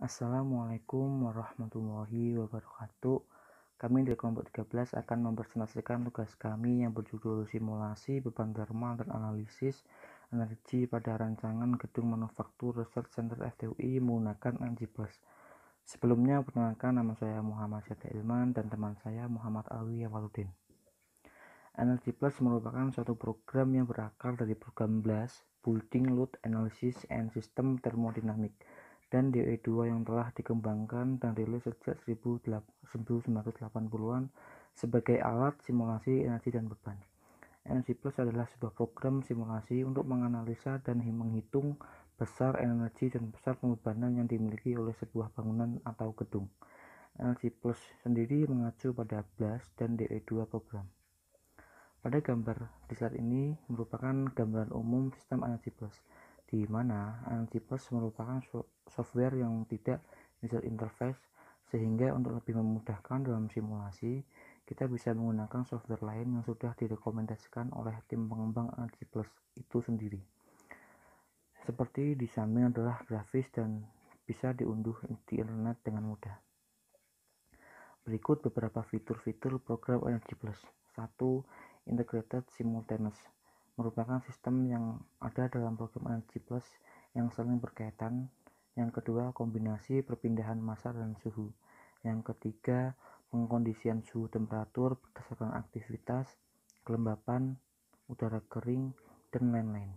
Assalamualaikum warahmatullahi wabarakatuh. Kami dari kelompok 13 akan mempresentasikan tugas kami yang berjudul simulasi beban thermal dan analisis energi pada rancangan gedung manufaktur Research Center FTUI menggunakan NG+. Sebelumnya, perkenalkan nama saya Muhammad Syed Ilman dan teman saya Muhammad Alwi Awaludin. Energy Plus merupakan suatu program yang berakar dari program BLAS, Building Load Analysis and System Thermodynamic, dan DE2 yang telah dikembangkan dan rilis sejak 1980-an sebagai alat simulasi energi dan beban. Energy Plus adalah sebuah program simulasi untuk menganalisa dan menghitung besar energi dan besar pembebanan yang dimiliki oleh sebuah bangunan atau gedung. Energy Plus sendiri mengacu pada BLAS dan DE2 program. Pada gambar di slide ini merupakan gambaran umum sistem Energy Plus di mana Energy Plus merupakan software yang tidak user interface sehingga untuk lebih memudahkan dalam simulasi kita bisa menggunakan software lain yang sudah direkomendasikan oleh tim pengembang Energy Plus itu sendiri. Seperti di samping adalah grafis dan bisa diunduh di internet dengan mudah. Berikut beberapa fitur-fitur program Energy Plus 1. Integrated Simultaneous merupakan sistem yang ada dalam program Energy Plus yang saling berkaitan. Yang kedua, kombinasi perpindahan massa dan suhu. Yang ketiga, pengkondisian suhu temperatur berdasarkan aktivitas, kelembapan, udara kering, dan lain-lain.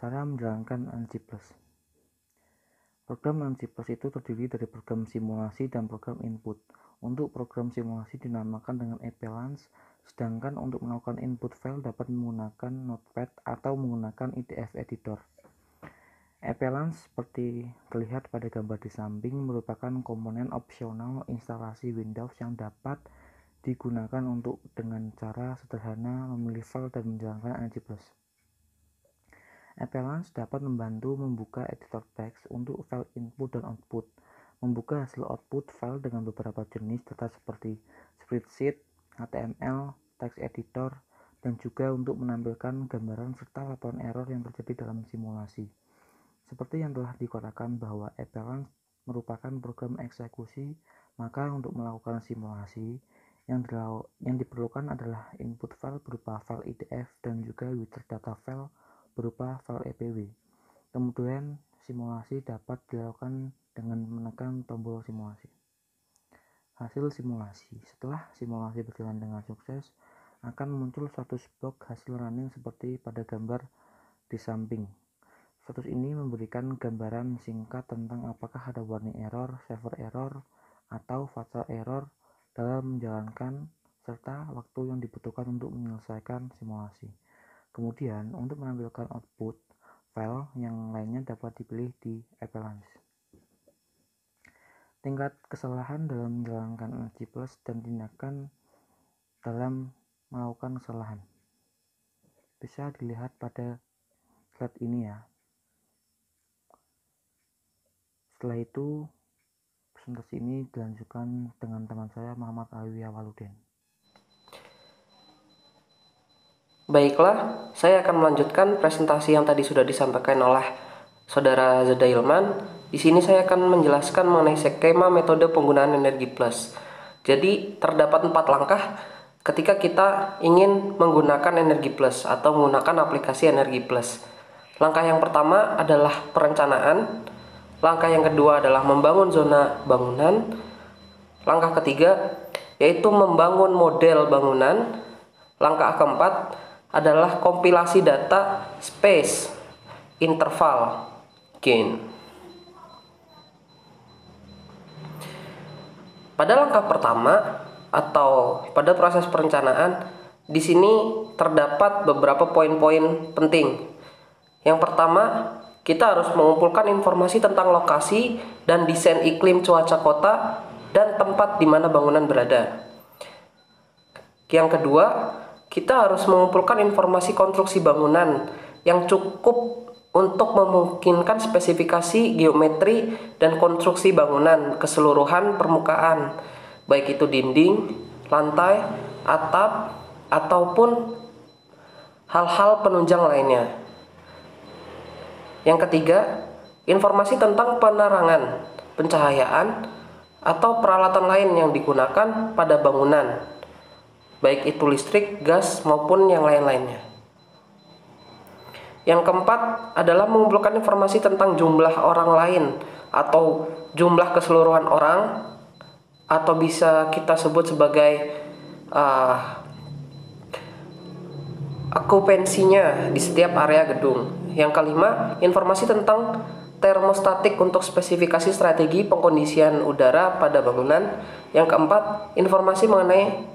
Cara menjalankan Energy Plus Program Energy Plus itu terdiri dari program simulasi dan program input. Untuk program simulasi dinamakan dengan Epelance Sedangkan untuk melakukan input file dapat menggunakan Notepad atau menggunakan IDF Editor. Appellants seperti terlihat pada gambar di samping merupakan komponen opsional instalasi Windows yang dapat digunakan untuk dengan cara sederhana memilih file dan menjalankan Plus. Appellants dapat membantu membuka editor teks untuk file input dan output, membuka hasil output file dengan beberapa jenis data seperti spreadsheet, HTML, text editor, dan juga untuk menampilkan gambaran serta laporan error yang terjadi dalam simulasi. Seperti yang telah dikatakan bahwa Appellant merupakan program eksekusi, maka untuk melakukan simulasi, yang, yang diperlukan adalah input file berupa file IDF dan juga user data file berupa file EPW. Kemudian simulasi dapat dilakukan dengan menekan tombol simulasi. Hasil simulasi. Setelah simulasi berjalan dengan sukses, akan muncul status blok hasil running seperti pada gambar di samping. Status ini memberikan gambaran singkat tentang apakah ada warning error, server error, atau fatal error dalam menjalankan serta waktu yang dibutuhkan untuk menyelesaikan simulasi. Kemudian, untuk menampilkan output file yang lainnya dapat dipilih di Avalanche. Tingkat kesalahan dalam menjalankan energi plus dan tindakan dalam melakukan kesalahan. Bisa dilihat pada slide ini ya. Setelah itu, presentasi ini dilanjutkan dengan teman saya Muhammad Alwi Awaludin. Baiklah, saya akan melanjutkan presentasi yang tadi sudah disampaikan oleh Saudara Zeda Ilman di sini saya akan menjelaskan mengenai skema metode penggunaan energi plus. Jadi terdapat empat langkah ketika kita ingin menggunakan energi plus atau menggunakan aplikasi energi plus. Langkah yang pertama adalah perencanaan. Langkah yang kedua adalah membangun zona bangunan. Langkah ketiga yaitu membangun model bangunan. Langkah keempat adalah kompilasi data space interval gain. Pada langkah pertama atau pada proses perencanaan, di sini terdapat beberapa poin-poin penting. Yang pertama, kita harus mengumpulkan informasi tentang lokasi dan desain iklim cuaca kota dan tempat di mana bangunan berada. Yang kedua, kita harus mengumpulkan informasi konstruksi bangunan yang cukup untuk memungkinkan spesifikasi geometri dan konstruksi bangunan keseluruhan permukaan, baik itu dinding, lantai, atap, ataupun hal-hal penunjang lainnya. Yang ketiga, informasi tentang penerangan, pencahayaan, atau peralatan lain yang digunakan pada bangunan, baik itu listrik, gas, maupun yang lain-lainnya. Yang keempat adalah mengumpulkan informasi tentang jumlah orang lain atau jumlah keseluruhan orang atau bisa kita sebut sebagai uh, akupensinya di setiap area gedung. Yang kelima, informasi tentang termostatik untuk spesifikasi strategi pengkondisian udara pada bangunan. Yang keempat, informasi mengenai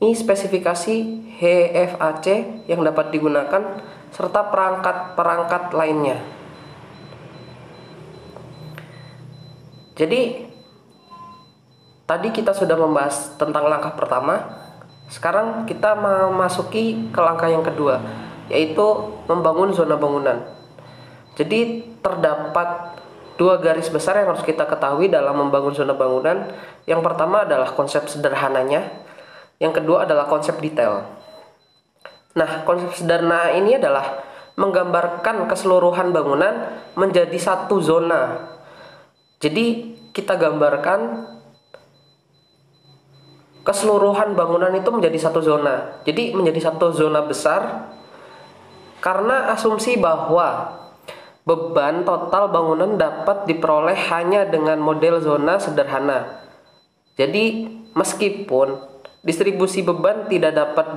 spesifikasi HFAC yang dapat digunakan serta perangkat-perangkat lainnya. Jadi tadi kita sudah membahas tentang langkah pertama. Sekarang kita memasuki ke langkah yang kedua, yaitu membangun zona bangunan. Jadi terdapat dua garis besar yang harus kita ketahui dalam membangun zona bangunan. Yang pertama adalah konsep sederhananya, yang kedua adalah konsep detail. Nah, konsep sederhana ini adalah menggambarkan keseluruhan bangunan menjadi satu zona. Jadi, kita gambarkan keseluruhan bangunan itu menjadi satu zona. Jadi, menjadi satu zona besar karena asumsi bahwa beban total bangunan dapat diperoleh hanya dengan model zona sederhana. Jadi, meskipun distribusi beban tidak dapat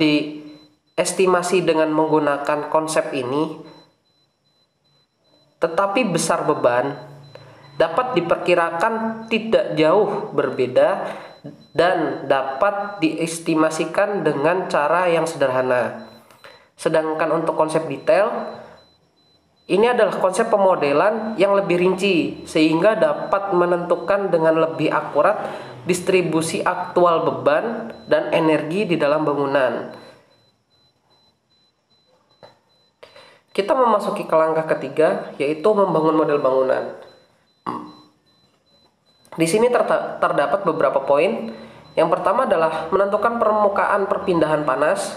diestimasi dengan menggunakan konsep ini, tetapi besar beban dapat diperkirakan tidak jauh berbeda dan dapat diestimasikan dengan cara yang sederhana. Sedangkan untuk konsep detail, ini adalah konsep pemodelan yang lebih rinci sehingga dapat menentukan dengan lebih akurat distribusi aktual beban dan energi di dalam bangunan. Kita memasuki ke langkah ketiga, yaitu membangun model bangunan. Di sini terdapat beberapa poin. Yang pertama adalah menentukan permukaan perpindahan panas.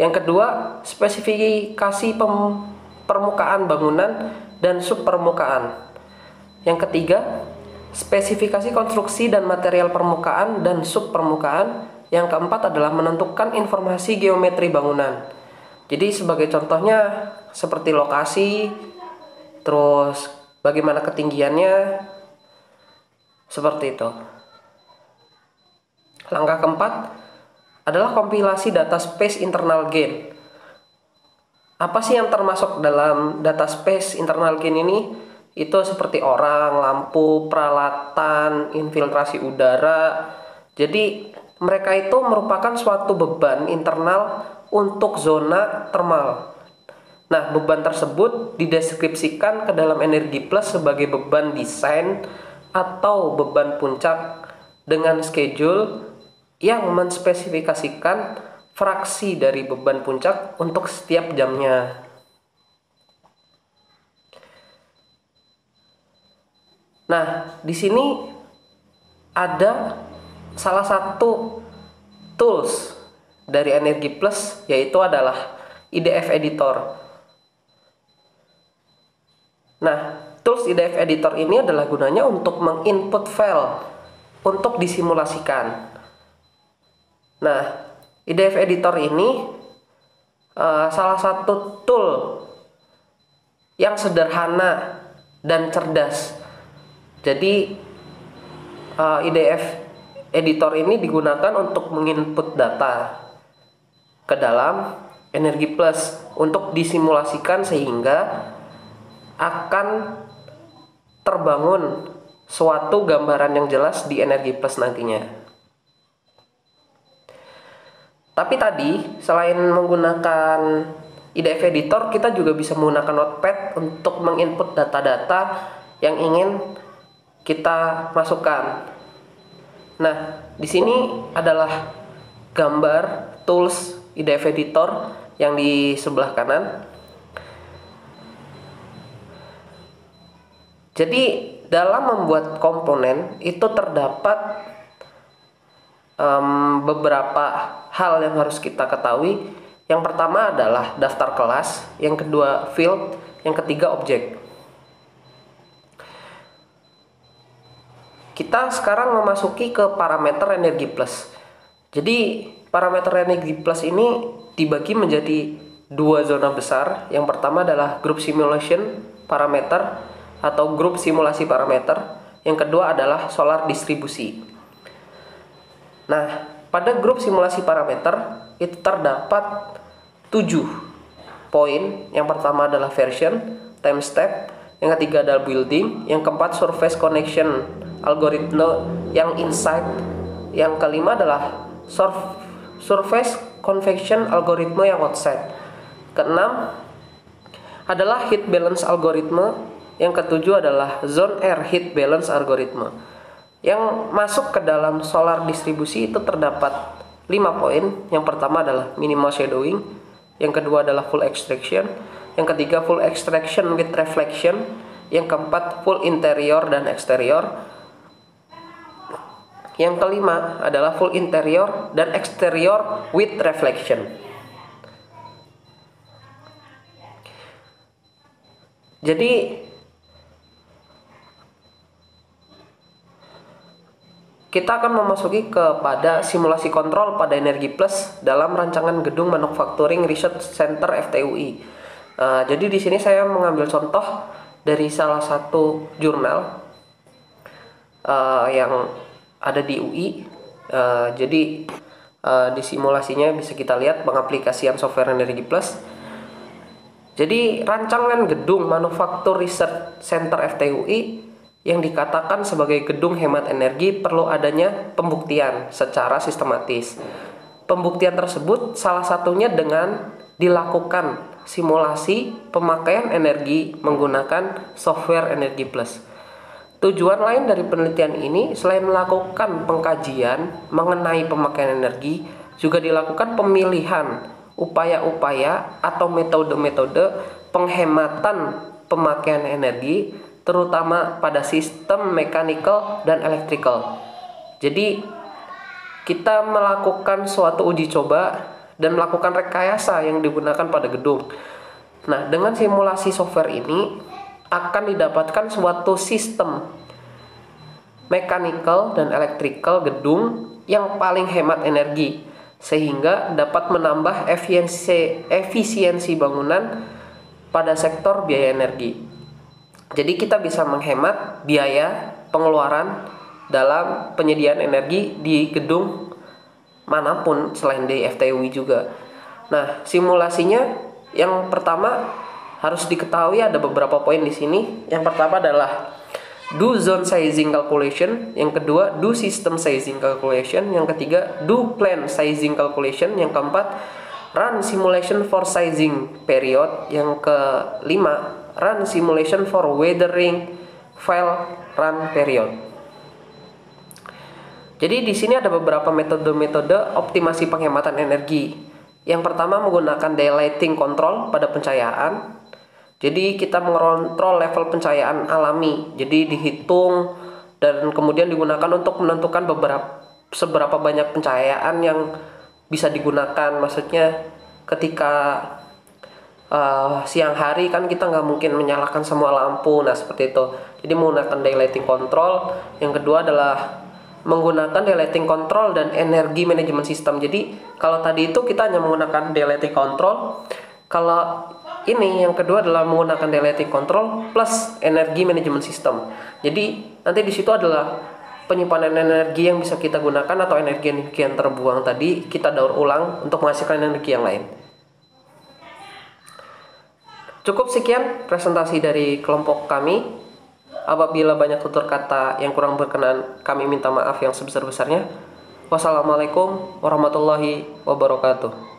Yang kedua, spesifikasi permukaan bangunan dan subpermukaan. Yang ketiga, spesifikasi konstruksi dan material permukaan dan sub permukaan. Yang keempat adalah menentukan informasi geometri bangunan. Jadi sebagai contohnya seperti lokasi, terus bagaimana ketinggiannya, seperti itu. Langkah keempat adalah kompilasi data space internal gain. Apa sih yang termasuk dalam data space internal gain ini? itu seperti orang, lampu, peralatan, infiltrasi udara. Jadi mereka itu merupakan suatu beban internal untuk zona termal. Nah, beban tersebut dideskripsikan ke dalam energi plus sebagai beban desain atau beban puncak dengan schedule yang menspesifikasikan fraksi dari beban puncak untuk setiap jamnya. Nah, di sini ada salah satu tools dari Energi Plus yaitu adalah IDF Editor. Nah, tools IDF Editor ini adalah gunanya untuk menginput file untuk disimulasikan. Nah, IDF Editor ini uh, salah satu tool yang sederhana dan cerdas jadi uh, eh, IDF editor ini digunakan untuk menginput data ke dalam Energi Plus untuk disimulasikan sehingga akan terbangun suatu gambaran yang jelas di Energi Plus nantinya. Tapi tadi selain menggunakan IDF Editor, kita juga bisa menggunakan Notepad untuk menginput data-data yang ingin kita masukkan. Nah, di sini adalah gambar tools IDF Editor yang di sebelah kanan. Jadi, dalam membuat komponen itu terdapat um, beberapa hal yang harus kita ketahui. Yang pertama adalah daftar kelas, yang kedua field, yang ketiga objek. Kita sekarang memasuki ke parameter energi plus. Jadi parameter energi plus ini dibagi menjadi dua zona besar. Yang pertama adalah group simulation parameter atau grup simulasi parameter. Yang kedua adalah solar distribusi. Nah, pada grup simulasi parameter itu terdapat 7 poin. Yang pertama adalah version, time step, yang ketiga adalah building, yang keempat surface connection algoritma yang insight, yang kelima adalah surface convection algoritma yang outside. Keenam adalah heat balance algoritma yang ketujuh adalah zone air heat balance algoritma. Yang masuk ke dalam solar distribusi itu terdapat 5 poin. Yang pertama adalah minimal shadowing, yang kedua adalah full extraction, yang ketiga full extraction with reflection, yang keempat full interior dan eksterior. Yang kelima adalah full interior dan eksterior with reflection. Jadi kita akan memasuki kepada simulasi kontrol pada energi plus dalam rancangan gedung manufacturing research center FTUI. Uh, jadi di sini saya mengambil contoh dari salah satu jurnal uh, yang ada di UI. Uh, jadi uh, di simulasinya bisa kita lihat pengaplikasian software energi plus. Jadi rancangan gedung manufaktur research center FTUI yang dikatakan sebagai gedung hemat energi perlu adanya pembuktian secara sistematis. Pembuktian tersebut salah satunya dengan dilakukan simulasi pemakaian energi menggunakan software Energi Plus. Tujuan lain dari penelitian ini selain melakukan pengkajian mengenai pemakaian energi, juga dilakukan pemilihan upaya-upaya atau metode-metode penghematan pemakaian energi terutama pada sistem mechanical dan electrical. Jadi kita melakukan suatu uji coba dan melakukan rekayasa yang digunakan pada gedung. Nah, dengan simulasi software ini akan didapatkan suatu sistem mechanical dan electrical gedung yang paling hemat energi sehingga dapat menambah efisiensi efisiensi bangunan pada sektor biaya energi. Jadi kita bisa menghemat biaya pengeluaran dalam penyediaan energi di gedung mana pun selain di FTUI juga. Nah, simulasinya yang pertama harus diketahui ada beberapa poin di sini. Yang pertama adalah do zone sizing calculation, yang kedua do system sizing calculation, yang ketiga do plan sizing calculation, yang keempat run simulation for sizing period, yang kelima run simulation for weathering file run period. Jadi di sini ada beberapa metode-metode optimasi penghematan energi. Yang pertama menggunakan daylighting control pada pencahayaan. Jadi kita mengontrol level pencahayaan alami. Jadi dihitung dan kemudian digunakan untuk menentukan beberapa seberapa banyak pencahayaan yang bisa digunakan. Maksudnya ketika uh, siang hari kan kita nggak mungkin menyalakan semua lampu. Nah seperti itu. Jadi menggunakan daylighting control. Yang kedua adalah menggunakan daylighting control dan energi manajemen sistem jadi kalau tadi itu kita hanya menggunakan daylighting control. Kalau ini yang kedua adalah menggunakan daylighting control plus energi manajemen sistem jadi nanti di situ adalah penyimpanan energi yang bisa kita gunakan atau energi yang terbuang tadi kita daur ulang untuk menghasilkan energi yang lain Cukup sekian presentasi dari kelompok kami. Apabila banyak tutur kata yang kurang berkenan, kami minta maaf yang sebesar-besarnya. Wassalamualaikum warahmatullahi wabarakatuh.